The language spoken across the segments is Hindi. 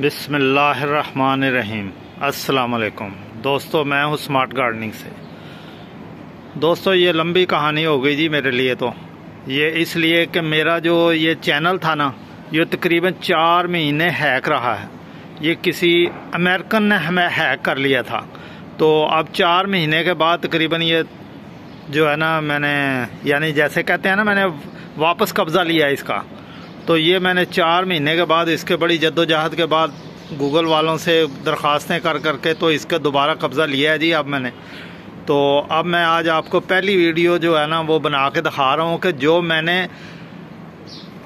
बिसमीम अस्सलाम दोस्तों, मैं हूँ स्मार्ट गार्डनिंग से। दोस्तों, ये लंबी कहानी हो गई जी मेरे लिए तो। ये इसलिए कि मेरा जो ये चैनल था ना, ये तकरीबन चार महीने हैक रहा है। ये किसी अमेरिकन ने हमें हैक कर लिया था। तो अब चार महीने के बाद तकरीबन ये जो है ना, मैंने, यानी जैसे कहते हैं ना, मैंने वापस कब्ज़ा लिया इसका। तो ये मैंने चार महीने के बाद, इसके बड़ी जद्दोजहद के बाद गूगल वालों से दरख्वास्तें कर करके तो इसका दोबारा कब्ज़ा लिया है जी अब मैंने। तो अब मैं आज आपको पहली वीडियो जो है ना, वो बना के दिखा रहा हूँ कि जो मैंने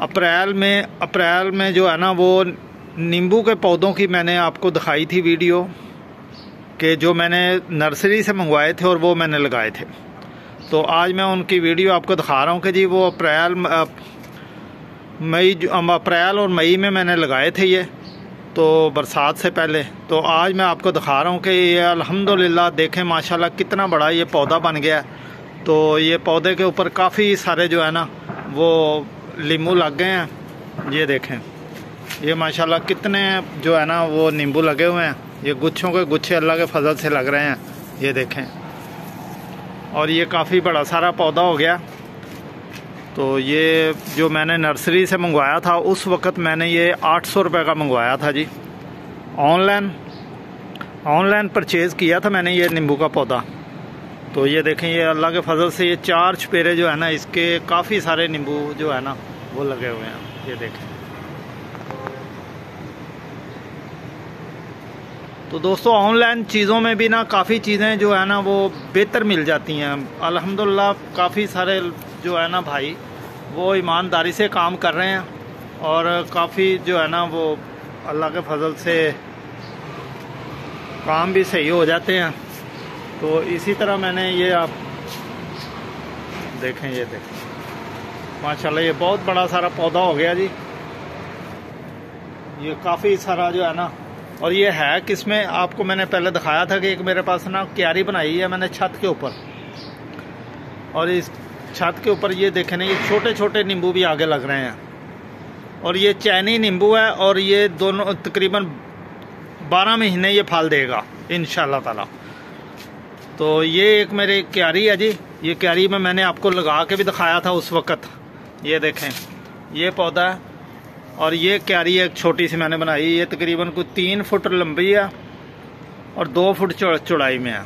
अप्रैल में अप्रैल में जो है ना, वो नींबू के पौधों की मैंने आपको दिखाई थी वीडियो कि जो मैंने नर्सरी से मंगवाए थे और वो मैंने लगाए थे। तो आज मैं उनकी वीडियो आपको दिखा रहा हूँ कि जी वो अप्रैल मई अप्रैल और मई में मैंने लगाए थे ये तो बरसात से पहले। तो आज मैं आपको दिखा रहा हूँ कि ये अल्हम्दुलिल्लाह देखें, माशाल्लाह कितना बड़ा ये पौधा बन गया तो ये पौधे के ऊपर काफ़ी सारे जो है ना, वो नींबू लग गए हैं। ये देखें, ये माशाल्लाह कितने जो है ना, वो नींबू लगे हुए हैं। ये गुच्छों के गुच्छे अल्लाह के फजल से लग रहे हैं। ये देखें, और ये काफ़ी बड़ा सारा पौधा हो गया। तो ये जो मैंने नर्सरी से मंगवाया था, उस वक़्त मैंने ये आठ सौ रुपये का मंगवाया था जी। ऑनलाइन ऑनलाइन परचेज़ किया था मैंने ये नींबू का पौधा। तो ये देखें, ये अल्लाह के फजल से ये चार चपेरे जो है ना, इसके काफ़ी सारे नींबू जो है ना, वो लगे हुए हैं। ये देखें। तो दोस्तों, ऑनलाइन चीज़ों में भी ना काफ़ी चीज़ें जो है ना, वो बेहतर मिल जाती हैं। अल्हम्दुलिल्लाह, काफ़ी सारे जो है ना भाई, वो ईमानदारी से काम कर रहे हैं और काफ़ी जो है ना वो अल्लाह के फजल से काम भी सही हो जाते हैं। तो इसी तरह मैंने ये आप देखें, ये देखें। माशाल्लाह, ये बहुत बड़ा सारा पौधा हो गया जी। ये काफ़ी सारा जो है ना, और ये है किसमें? आपको मैंने पहले दिखाया था कि एक मेरे पास ना क्यारी बनाई है मैंने छत के ऊपर। और इस छत के ऊपर ये देखें ना, ये छोटे छोटे नींबू भी आगे लग रहे हैं। और ये चैनी नींबू है और ये दोनों तकरीबन बारह महीने ये फल देगा इन ताला। तो ये एक मेरे क्यारी है जी, ये क्यारी में मैंने आपको लगा के भी दिखाया था उस वक़्त। ये देखें, ये पौधा है और ये क्यारी एक छोटी सी मैंने बनाई, ये तकरीबन कोई तीन फुट लंबी है और दो फुट चौड़ाई में है।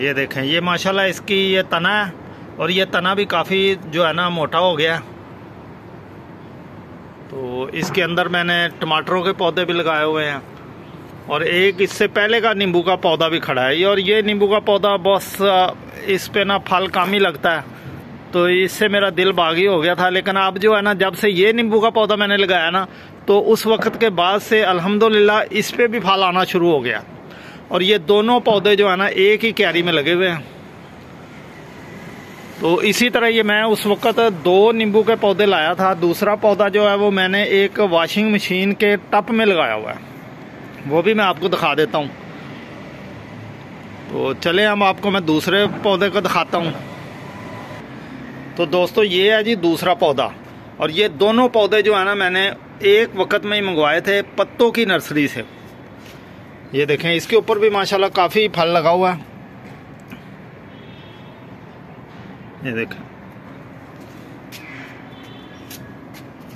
ये देखें, ये माशाल्लाह इसकी ये तना है और ये तना भी काफ़ी जो है ना मोटा हो गया तो इसके अंदर मैंने टमाटरों के पौधे भी लगाए हुए हैं और एक इससे पहले का नींबू का पौधा भी खड़ा है। और ये नींबू का पौधा बहुत इस पे ना फल काम ही लगता है। तो इससे मेरा दिल बागी हो गया था, लेकिन अब जो है ना, जब से ये नींबू का पौधा मैंने लगाया ना तो उस वक्त के बाद से अल्हम्दुलिल्लाह इस पे भी फल आना शुरू हो गया। और ये दोनों पौधे जो है ना, एक ही क्यारी में लगे हुए हैं। तो इसी तरह ये मैं उस वक्त दो नींबू के पौधे लाया था। दूसरा पौधा जो है वो मैंने एक वॉशिंग मशीन के टप में लगाया हुआ है। वो भी मैं आपको दिखा देता हूँ। तो चले, हम आपको मैं दूसरे पौधे को दिखाता हूँ। तो दोस्तों, ये है जी दूसरा पौधा। और ये दोनों पौधे जो है ना, मैंने एक वक्त में ही मंगवाए थे पत्तों की नर्सरी से। ये देखें, इसके ऊपर भी माशाल्लाह काफ़ी फल लगा हुआ है। ये देखें।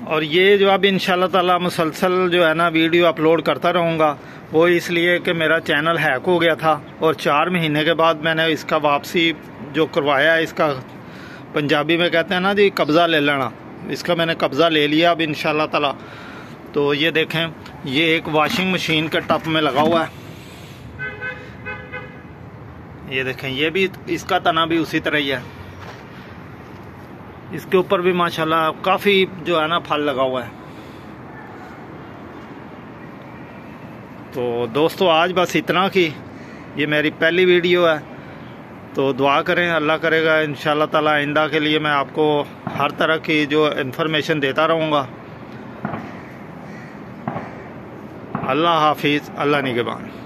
और ये जो अब इन ताला मुसलसल जो है ना, वीडियो अपलोड करता रहूँगा, वो इसलिए कि मेरा चैनल हैक हो गया था और चार महीने के बाद मैंने इसका वापसी जो करवाया इसका पंजाबी में कहते हैं ना जी, कब्ज़ा ले लेना। इसका मैंने कब्ज़ा ले लिया अब इन ताला। तो ये देखें, ये एक वॉशिंग मशीन के टप में लगा हुआ है। ये देखें, ये भी, इसका तना भी उसी तरह ही है। इसके ऊपर भी माशाल्लाह काफ़ी जो है ना फल लगा हुआ है। तो दोस्तों, आज बस इतना की ये मेरी पहली वीडियो है। तो दुआ करें, अल्लाह करेगा इन ताला आइंदा के लिए मैं आपको हर तरह की जो इन्फॉर्मेशन देता रहूँगा। अल्लाह हाफिज़ अल्लाह निगबान